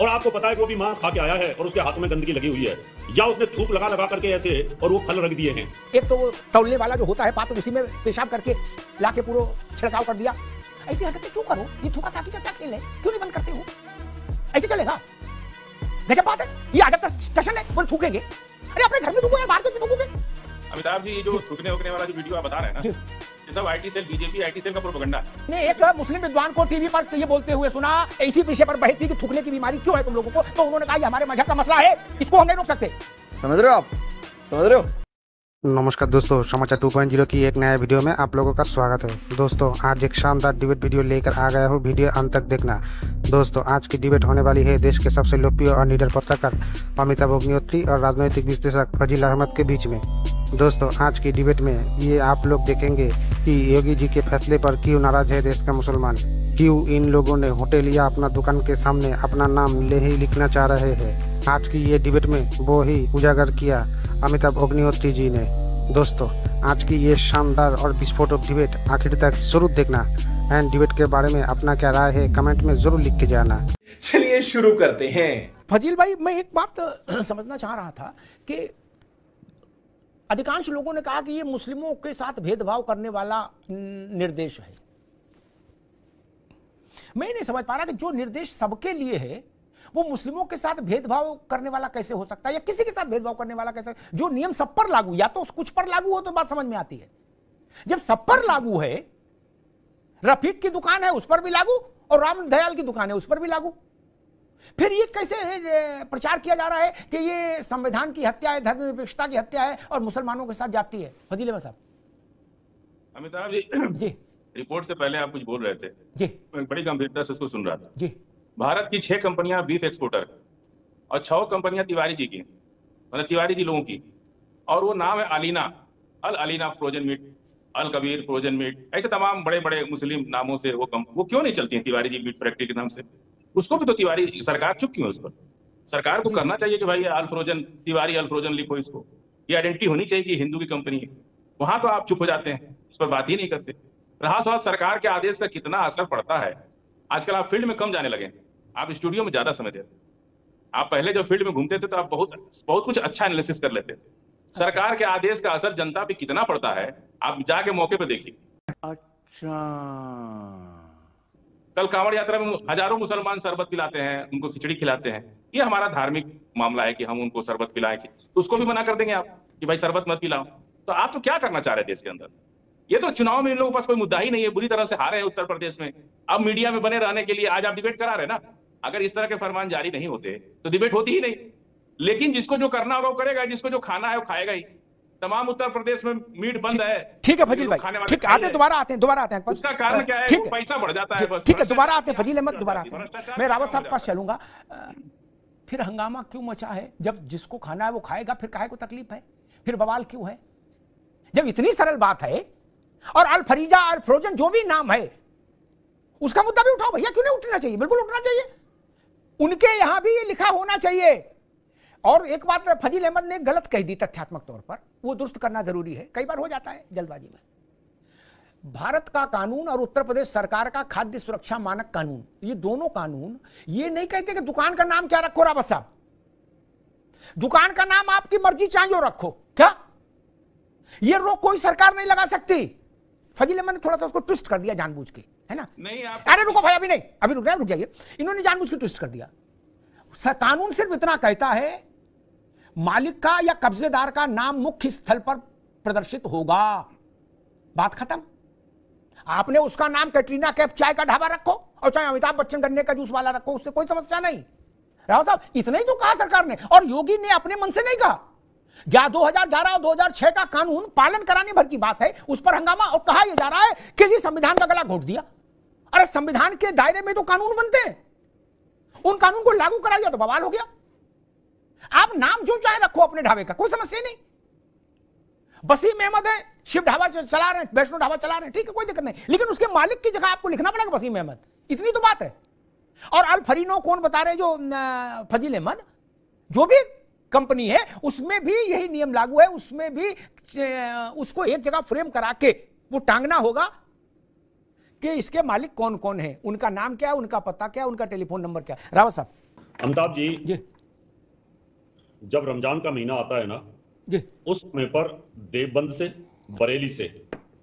और आपको पता है कि वो भी मांस खा के आया है और उसके हाथों में गंदगी लगी हुई है। या उसने थूक लगा लगा करके ऐसे और वो फल रख दिए हैं। एक तो वो तौलने वाला जो होता है पात्र उसी में पेशाब करके लाके पूरा छिड़काव कर दिया। ऐसी हरकतें क्यों करो? ये थूका ताकि का क्या खेल है? क्यों नहीं बंद करते हो? ऐसे चलेगा। गजब बात है। ये आदत स्टेशन है बोले थूकेंगे। अरे अपने घर में थूको यार बाहर कैसे थूकोगे। अमिताभ जी ये जो थूकने वूकने वाला जो वीडियो आप बता रहे हैं ना ये सब IT cell BJP IT cell का प्रोपेगेंडा है। ने एक मुस्लिम विद्वान को टीवी पर ये बोलते हुए सुना इसी विषय पर बहस थी कि थूकने की बीमारी क्यों है तुम लोगों को? तो उन्होंने कहा ये हमारे मज़हब का मसला है इसको हम नहीं रोक सकते। समझ रहे हो आप? समझ रहे हो? नमस्कार दोस्तों समाचार 2.0 की एक नया वीडियो में आप लोगों का स्वागत है। दोस्तों आज एक शानदार डिबेट वीडियो लेकर आ गया हूँ वीडियो अंत तक देखना। दोस्तों आज की डिबेट होने वाली है देश के सबसे लोकप्रिय और निडर पत्रकार अमिताभ अग्निहोत्री और राजनीतिक विश्लेषक फजील अहमद के बीच में। दोस्तों आज की डिबेट में ये आप लोग देखेंगे कि योगी जी के फैसले पर क्यों नाराज़ है देश का मुसलमान? क्यों इन लोगों ने होटल या अपना दुकान के सामने अपना नाम ले ही लिखना चाह रहे हैं? आज की ये डिबेट में वो ही उजागर किया अमिताभ अग्निहोत्री जी ने। दोस्तों आज की ये शानदार और विस्फोटक डिबेट आखिर तक ज़रूर देखना। एंड डिबेट के बारे में अपना क्या राय है कमेंट में ज़रूर लिख के जाना। चलिए शुरू करते हैं। फजील भाई मैं एक बात समझना चाह रहा था कि अधिकांश लोगों ने कहा कि ये मुस्लिमों के साथ भेदभाव करने वाला निर्देश है। मैं नहीं समझ पा रहा कि जो निर्देश सबके लिए है, वो मुस्लिमों के साथ भेदभाव करने वाला कैसे हो सकता है, या किसी के साथ भेदभाव करने वाला कैसे? जो नियम सब पर लागू, या तो कुछ पर लागू हो तो बात समझ में आती है। जब सब पर लागू है, रफीक की दुकान है, उस पर भी लागू, और राम दयाल की दुकान है, उस पर भी लागू। फिर ये कैसे प्रचार किया जा रहा है कि ये संविधान की हत्या है धर्मनिरपेक्षता की हत्या है और मुसलमानों के साथ जाती है? फजील साहब अमिताभ जी। जी। रिपोर्ट से पहले आप कुछ बोल रहे थे। जी। मैं बड़ी गंभीरता से उसको सुन रहा था। जी। भारत की छह कंपनियाँ बीफ एक्सपोर्टर और छह कंपनियाँ तिवारी जी की मतलब तिवारी जी लोगों की। और वो नाम है Alina Al Alina frozen meat Al Kabir frozen meat ऐसे तमाम बड़े बड़े मुस्लिम नामों से वो कम वो क्यों नहीं चलती हैं तिवारी जी मीट फैक्ट्री के नाम से? उसको भी तो तिवारी सरकार चुप क्यों है उस पर? सरकार को करना चाहिए कि भाई ये अल फ्रोजन तिवारी अल फ्रोजन लिखो इसको। ये आइडेंटिटी होनी चाहिए कि हिंदू की कंपनी है। वहाँ तो आप चुप हो जाते हैं उस पर बात ही नहीं करते। रहा सवाल सरकार के आदेश का कितना असर पड़ता है? आजकल आप फ़ील्ड में कम जाने लगे आप स्टूडियो में ज़्यादा समय देते। आप पहले जब फ़ील्ड में घूमते थे तो आप बहुत बहुत कुछ अच्छा एनालिसिस कर लेते थे। सरकार के आदेश का असर जनता पे कितना पड़ता है? आप जाके मौके पे देखिए। कल कांवड़ यात्रा में हज़ारों मुसलमान शरबत पिलाते हैं, उनको खिचड़ी खिलाते हैं। ये हमारा धार्मिक मामला है कि हम उनको शरबत पिलाएँ तो उसको भी मना कर देंगे आप कि भाई शरबत मत पिलाओ। तो आप तो क्या करना चाह रहे हैं देश के अंदर? ये तो चुनाव में इन लोगों के पास कोई मुद्दा ही नहीं है, बुरी तरह से हारे हैं उत्तर प्रदेश में। अब मीडिया में बने रहने के लिए आज आप डिबेट करा रहे ना? अगर इस तरह के फरमान जारी नहीं होते तो डिबेट होती ही नहीं। लेकिन जिसको जो करना होगा वो करेगा, जिसको जो खाना है वो खाएगा ही। तमाम उत्तर प्रदेश में मीट बंद है। ठीक है फजील भाई। ठीक आते है। दोबारा आते हैं दोबारा आते हैं। उसका कारण क्या है? ठीक पैसा बढ़ जाता है बस। ठीक है दोबारा आते हैं फजील अहमद दोबारा आते हैं। मैं रावत साहब के पास चलूँगा। फिर हंगामा क्यों मचा है? जब जिसको खाना है वो खाएगा फिर काहे को तकलीफ़ है? फिर बवाल क्यों है? जब इतनी सरल बात है और अल फरीजा अल फ्रोजन जो भी नाम है उसका मुद्दा भी उठाओ भैया क्यों नहीं उठना चाहिए? बिल्कुल उठना चाहिए। उनके यहाँ भी ये लिखा होना चाहिए और एक बात फजील अहमद ने गलत कह दी तथ्यात्मक तौर पर वो दुरुस्त करना ज़रूरी है। कई बार हो जाता है जल्दबाजी में। भारत का कानून और उत्तर प्रदेश सरकार का खाद्य सुरक्षा मानक कानून ये दोनों कानून ये नहीं कहते कि दुकान का नाम क्या रखो रावत साहब? दुकान का नाम आपकी मर्ज़ी चाहे जो रखो। क्या? ये रोक कोई सरकार नहीं लगा सकती। फजील अहमद ने थोड़ा सा उसको ट्विस्ट कर दिया जानबूझ के है ना? नहीं आप अरे रुको भाई अभी नहीं अभी रुक जाए रुक जाइए। इन्होंने जानबूझ के ट्विस्ट कर दिया। कानून सिर्फ़ इतना कहता है मालिक का या कब्जेदार का नाम मुख्य स्थल पर प्रदर्शित होगा। बात खत्म। आपने उसका नाम कैटरीना कैफ चाय का ढाबा रखो और चाहे अमिताभ बच्चन गन्ने का जूस वाला रखो, उससे कोई समस्या नहीं। राव साहब, इतना ही तो कहा सरकार ने और योगी ने अपने मन से नहीं कहा। या 2011 और 2006 का कानून पालन कराने भर की बात है? उस पर हंगामा और कहा यह जा रहा है कि जी संविधान का गला घोट दिया। अरे संविधान के दायरे में तो कानून बनते हैं। उन कानून को लागू करा दिया तो बवाल हो गया। आप नाम जो चाहे रखो अपने ढाबे का कोई समस्या नहीं। वसीम अहमद है शिव ढाबा चला रहे हैं वैष्णो ढाबा चला रहे हैं ठीक है कोई दिक्कत नहीं। लेकिन उसके मालिक की जगह आपको लिखना पड़ेगा वसीम अहमद। इतनी तो बात है। और अल फरीनो कौन बता रहे जो फजील अहमद? जो भी कंपनी है उसमें भी यही नियम लागू है उसमें भी उसको एक जगह फ्रेम करा के वो टांगना होगा कि इसके मालिक कौन कौन है उनका नाम क्या है उनका पता क्या है उनका टेलीफोन नंबर क्या है। रावत साहब। अमिताभ जी जी। जब रमज़ान का महीना आता है ना उस समय पर देवबंद से बरेली से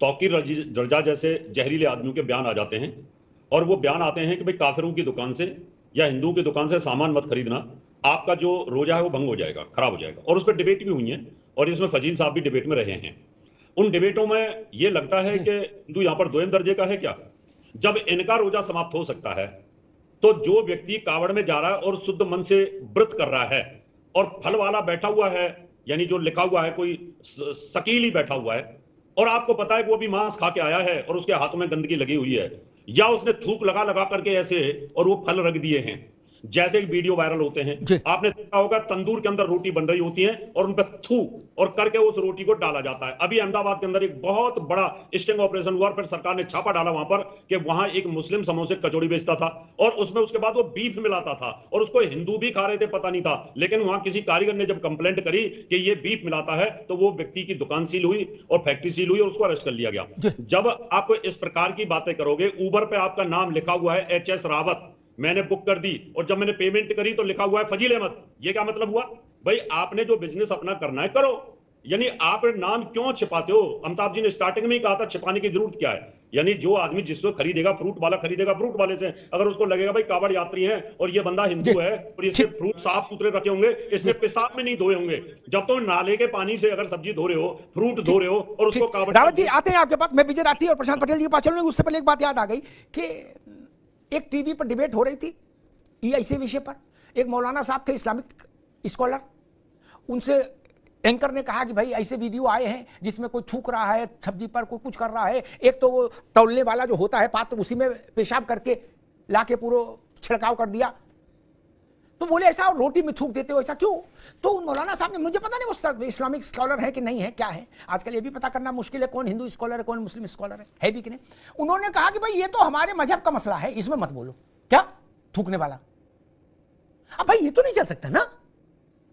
तौकीर रजी- जैसे जहरीले आदमियों के बयान आ जाते हैं। और वो बयान आते हैं कि भाई काफिरों की दुकान से या हिंदुओं की दुकान से सामान मत खरीदना आपका जो रोजा है वो भंग हो जाएगा खराब हो जाएगा। और उस पर डिबेट भी हुई है और इसमें फजील साहब भी डिबेट में रहे हैं। उन डिबेटों में ये लगता है कि हिंदू यहाँ पर दोयम दर्जे का है क्या? जब इनका रोजा समाप्त हो सकता है तो जो व्यक्ति कावड़ में जा रहा है और शुद्ध मन से व्रत कर रहा है और फल वाला बैठा हुआ है, यानी जो लिखा हुआ है, कोई सकील ही बैठा हुआ है, और आपको पता है कि वो भी मांस खा के आया है और उसके हाथों में गंदगी लगी हुई है, या उसने थूक लगा लगा करके ऐसे और वो फल रख दिए हैं। जैसे कि वीडियो वायरल होते हैं आपने देखा होगा तंदूर के अंदर रोटी बन रही होती है और उन पर थू और करके उस रोटी को डाला जाता है। अभी अहमदाबाद के अंदर एक बहुत बड़ा स्टिंग ऑपरेशन हुआ और फिर सरकार ने छापा डाला वहाँ पर कि वहाँ एक मुस्लिम समोसे कचौड़ी बेचता था और उसमें उसके बाद वो बीफ मिलाता था और उसको हिंदू भी खा रहे थे पता नहीं था। लेकिन वहाँ किसी कारीगर ने जब कंप्लेंट करी कि ये बीफ मिलाता है तो वो व्यक्ति की दुकान सील हुई और फैक्ट्री सील हुई और उसको अरेस्ट कर लिया गया। जब आप इस प्रकार की बातें करोगे ऊबर पे आपका नाम लिखा हुआ है एच एस रावत। मैंने बुक कर दी और जब मैंने पेमेंट करी तो लिखा हुआ है फजील अहमद ये क्या मतलब हुआ? भाई आपने जो बिज़नेस अपना करना है करो। यानी आप नाम क्यों छिपाते हो? अमिताभ जी ने स्टार्टिंग में ही कहा था छिपाने की ज़रूरत क्या है? यानी जो आदमी जिसको खरीदेगा फ्रूट वाला खरीदेगा फ्रूट वाले से अगर उसको लगेगा भाई कावड़ यात्री है और ये बंदा हिंदू है और इसने फ्रूट साफ़ सुथरे रखे होंगे इसने पेशाब में नहीं धोए होंगे। जब तुम तो नाले के पानी से अगर सब्ज़ी धो रहे हो फ्रूट धो रहे हो और उसको कावड़ रावत जी आते हैं आपके पास। मैं विजय राठी और प्रशांत पटेल जी के पास चलूँगा उससे पहले एक बात याद आ गई कि एक टीवी पर डिबेट हो रही थी ई ऐसे विषय पर। एक मौलाना साहब थे, इस्लामिक स्कॉलर। उनसे एंकर ने कहा कि भाई, ऐसे वीडियो आए हैं जिसमें कोई थूक रहा है, सब्ज़ी पर कोई कुछ कर रहा है। एक तो वो तौलने वाला जो होता है पात्र, उसी में पेशाब करके ला के पूरा छिड़काव कर दिया। तो बोले, ऐसा रोटी में थूक देते हो, ऐसा क्यों? तो मौलाना साहब ने, मुझे पता नहीं वो इस्लामिक स्कॉलर है कि नहीं है, क्या है? आजकल ये भी पता करना मुश्किल है, कौन हिंदू स्कॉलर है, कौन मुस्लिम स्कॉलर है है भी कि नहीं? उन्होंने कहा कि भाई, ये तो हमारे मज़हब का मसला है, इसमें मत बोलो। क्या? थूकने वाला? अब भाई, ये तो नहीं चल सकता ना।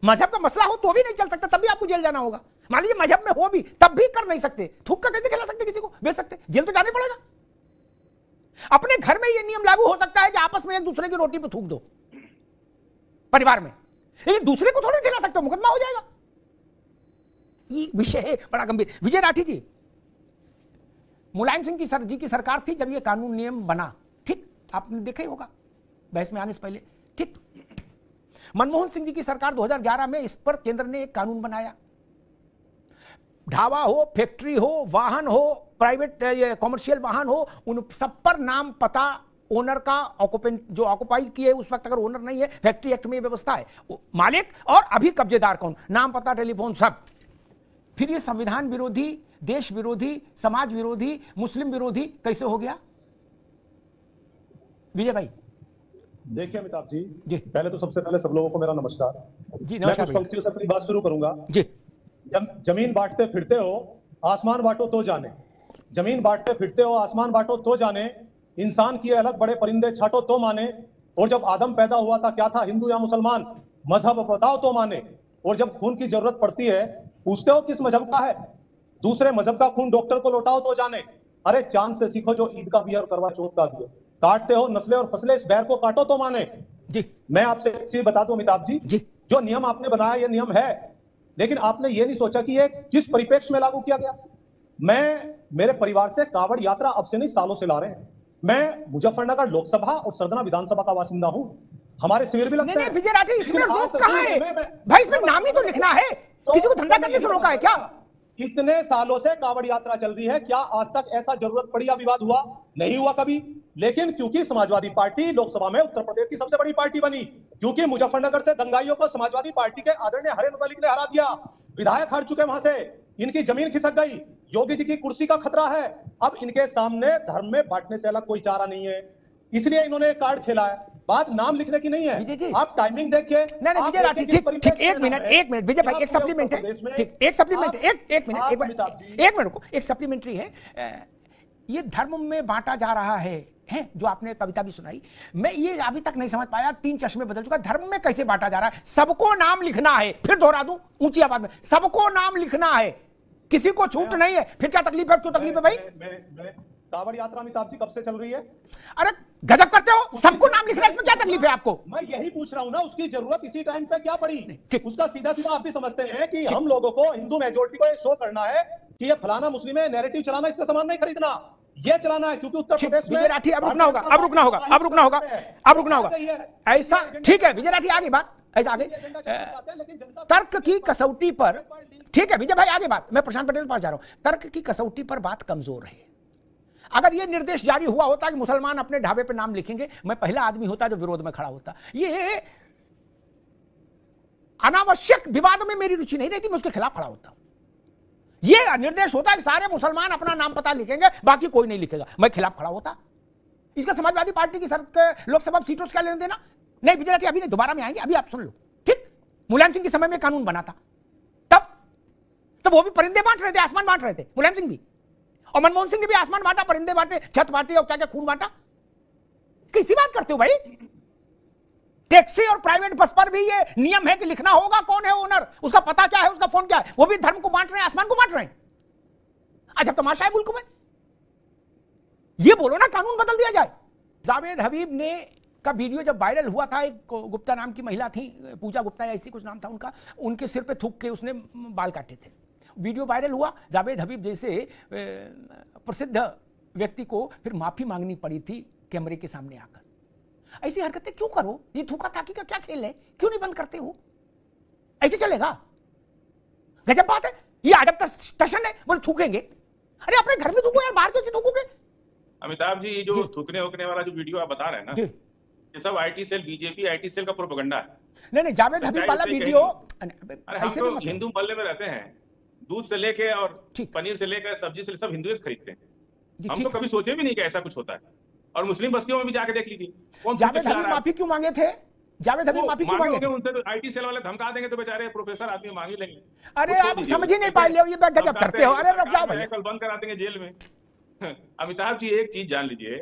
मज़हब का मसला हो तो भी नहीं चल सकता, तब भी आपको जेल जाना होगा। मान लीजिए मज़हब में हो भी, तब भी कर नहीं सकते। थूक का कैसे खिला सकते किसी को? बेच सकते। जेल तो जाने पड़ेगा। अपने घर में ये नियम लागू हो सकता है कि आपस में एक दूसरे की रोटी पे थूक दो। परिवार में। लेकिन दूसरे को थोड़ी दिला सकते हो, मुकदमा हो जाएगा। ये विषय है, बड़ा गंभीर। विजय राठी जी, मुलायम सिंह की सर, जी की सरकार थी जब ये कानून नियम बना। ठीक, आपने देखा ही होगा, बहस में आने से पहले। ठीक, मनमोहन सिंह जी की सरकार 2011 में इस पर केंद्र ने एक कानून बनाया। ढाबा हो फैक्ट्री हो, वाहन हो प्राइवेट कॉमर्शियल वाहन हो, उन सब पर नाम पता ओनर का ऑक्यूपेंट जो ऑक्युपाई किए उस वक्त अगर ओनर नहीं है फैक्ट्री एक्ट में व्यवस्था है। मालिक और अभी कब्जेदार कौन? नाम पता टेलीफोन सब। फिर ये संविधान विरोधी देश विरोधी समाज विरोधी मुस्लिम विरोधी कैसे हो गया? विजय भाई। देखिए अमिताभ जी जी। पहले तो सबसे पहले सब लोगों को मेरा नमस्कार। जी नमस्कार भैया। पंक्तियों से अपनी बात शुरू करूँगा। जी। जम, ज़मीन बांटते फिरते हो आसमान बांटो तो जाने। ज़मीन बांटते फिरते हो आसमान बांटो तो जाने। इंसान किए अलग बड़े परिंदे छाटो तो माने और जब आदम पैदा हुआ था क्या था? हिंदू या मुसलमान? मज़हब बताओ तो माने। और जब खून की ज़रूरत पड़ती है पूछते हो किस मज़हब का है? दूसरे मज़हब का खून डॉक्टर को लौटाओ तो जाने। अरे चाँद से सीखो जो ईद का भी है और करवा चौथ का भी है। काटते हो नस्ले और फसले इस बैर को काटो तो माने। जी। मैं आपसे एक चीज़ बता दू अमिताभ जी। जी। जो नियम आपने बनाया ये नियम है। लेकिन आपने ये नहीं सोचा कि ये किस परिपेक्ष में लागू किया गया? मैं मेरे परिवार से कावड़ यात्रा अब से नहीं सालों से ला रहे हैं। मैं मुजफ्फरनगर लोकसभा और सरदना विधानसभा का बासिंदा हूँ। हमारे शिविर भी लगते नहीं हैं। विजय राठी इसमें रोक कहाँ है? भाई इसमें नाम ही तो लिखना है। तो किसी को धंधा करने से रोका है क्या? इतने सालों से कावड़ यात्रा चल रही है। क्या आज तक ऐसा ज़रूरत पड़ी या विवाद हुआ? नहीं हुआ कभी। लेकिन क्योंकि समाजवादी पार्टी लोकसभा में उत्तर प्रदेश की सबसे बड़ी पार्टी बनी क्योंकि मुजफ्फरनगर से दंगाइयों को समाजवादी पार्टी के आदरणीय हरेंद्र मलिक ने हरा दिया। विधायक हार चुके वहाँ से। इनकी ज़मीन खिसक गई। योगी जी की कुर्सी का खतरा है। अब इनके सामने धर्म में बांटने से अलग कोई चारा नहीं है। इसलिए इन्होंने कार्ड खेला है। बात नाम लिखने की नहीं विजय जी। है आप टाइमिंग देखिए। नहीं नहीं विजय राठी ठीक ठीक एक मिनट एक मिनट विजय भाई एक सप्लीमेंट है। ठीक एक सप्लीमेंट एक एक मिनट एक मिनट एक मिनट को एक सप्लीमेंट्री है। ये धर्म में बांटा जा रहा है हैं जो आपने कविता भी सुनाई। मैं ये अभी तक नहीं समझ पाया तीन चश्मे बदल चुका धर्म में कैसे बांटा जा रहा है? सबको नाम लिखना है फिर दोहरा दूँ ऊँची आवाज़ में। सबको नाम लिखना है किसी को छूट नहीं है। फिर क्या तकलीफ़ है? क्यों तकलीफ़ है भाई? कांवड़ यात्रा अमिताभ जी कब से चल रही है? अरे गजब करते हो। सबको नाम लिख लिखना है, इसमें क्या तकलीफ़ है आपको? मैं यही पूछ रहा हूँ ना उसकी ज़रूरत इसी टाइम पे क्या पड़ी? उसका सीधा सीधा आप भी समझते हैं कि हम लोगों को हिंदू मेजोरिटी को ये शो करना है कि ये फलाना मुस्लिम है नैरेटिव चलाना इससे सामान नहीं खरीदना। ये चलाना है क्योंकि उत्तर प्रदेश में विजय राठी अब रुकना होगा अब रुकना होगा अब रुकना होगा अब रुकना होगा। ऐसा ठीक है विजय राठी आगे बात ऐसा आगे। तर्क की कसौटी पर ठीक है विजय भाई आगे बात मैं प्रशांत पटेल पास जा रहा हूँ। तर्क की कसौटी पर बात कमज़ोर है। अगर यह निर्देश जारी हुआ होता कि मुसलमान अपने ढाबे पे नाम लिखेंगे मैं पहला आदमी होता जो विरोध में खड़ा होता। ये अनावश्यक विवाद में मेरी रुचि नहीं रहती मैं उसके खिलाफ खड़ा होता ये निर्देश होता कि सारे मुसलमान अपना नाम पता लिखेंगे, बाकी कोई नहीं लिखेगा। मैं खिलाफ खड़ा होता। इसका समाजवादी पार्टी की लोकसभा सीटों से क्या लेने देना? नहीं विजय अभी नहीं, दोबारा में आएँगे, अभी आप सुन लो। ठीक? मुलायम सिंह के समय में कानून बना था। तब? तब वो भी परिंदे बांट रहे थे, आसमान बांट रहे थे, मुलायम सिंह भी। और मनमोहन सिंह ने भी आसमान बांटा, परिंदे बांटे, छत बांटे और क्या क्या खून बांटा। किसी बात करते हो भाई? टैक्सी और प्राइवेट बस पर भी ये नियम है कि लिखना होगा कौन है ओनर? उसका पता क्या है, उसका फ़ोन क्या है? वो भी धर्म को बांट रहे हैं, आसमान को बांट रहे हैं। अजब तमाशा है मुल्क में। ये बोलो ना, कानून बदल दिया जाए। जावेद हबीब ने का वीडियो जब वायरल हुआ था, एक गुप्ता नाम की महिला थी, पूजा गुप्ता या ऐसी कुछ नाम था उनका, उनके सिर पे थूक के उसने बाल काटे थे। वीडियो वायरल हुआ, जावेद हबीब जैसे प्रसिद्ध व्यक्ति को फिर माफ़ी मांगनी पड़ी थी कैमरे के सामने आकर। ऐसी हरकतें क्यों करो? ये थूका थाकी का क्या खेल है? क्यों नहीं बंद करते हो? ऐसे चलेगा। गजब बात है। ये अजब टस- टशन है। बोले थूकेंगे। अरे अपने घर में थूको यार बाहर कैसे थूकोगे? अमिताभ जी ये जो थूकने वूकने वाला जो वीडियो आप बता रहे हैं ना ये सब IT cell BJP IT cell का प्रोपगंडा है। नहीं नहीं जावेद हबीब वाला वीडियो ऐसे भी तो हिंदू मोहल्ले में रहते हैं। दूध से लेके और पनीर से लेकर सब्ज़ी से सब हिंदू खरीदते हैं। हम तो कभी सोचे भी नहीं कि ऐसा कुछ होता है। और मुस्लिम बस्तियों में भी जाके देख लीजिए। कौन सी जावेद हबीब माफ़ी क्यों मांगे थे? जावेद हबीब माफ़ी क्यों मांगे उनसे तो आईटी सेल वाले धमका देंगे तो बेचारे प्रोफेसर आदमी मांग लेंगे। अरे आप समझ ही नहीं पा रहे हो, ये बात गजब करते हो। अरे रुक जाओ भैया। कल बंद करा देंगे जेल में। अमिताभ जी एक चीज़ जान लीजिए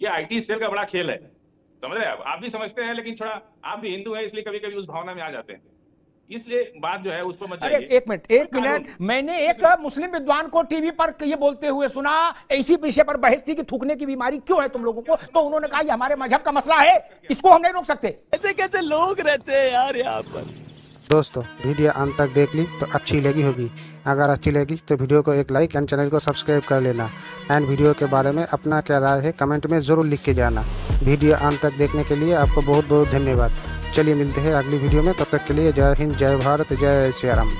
ये आईटी सेल का बड़ा खेल है। समझ रहे हैं? आप आप भी समझते हैं लेकिन थोड़ा आप भी हिंदू हैं इसलिए कभी कभी उस भावना में आ जाते हैं। इसलिए बात जो है उस पर मत अरे एक मिनट एक मिनट। मैंने एक मुस्लिम विद्वान को टीवी पर ये बोलते हुए सुना इसी विषय पर बहस थी कि थूकने की बीमारी क्यों है तुम लोगों को? तो उन्होंने कहा ये हमारे मज़हब का मसला है इसको हम नहीं रोक सकते। ऐसे कैसे लोग रहते हैं यार यहाँ पर? दोस्तों वीडियो अंत तक देख ली तो अच्छी लगी होगी। अगर अच्छी लगी तो वीडियो को एक लाइक एंड चैनल को सब्सक्राइब कर लेना। एंड वीडियो के बारे में अपना क्या राय है कमेंट में ज़रूर लिख के जाना। वीडियो अंत तक देखने के लिए आपको बहुत बहुत धन्यवाद। चलिए मिलते हैं अगली वीडियो में, तब तक के लिए जय हिंद, जय भारत, जय श्री राम।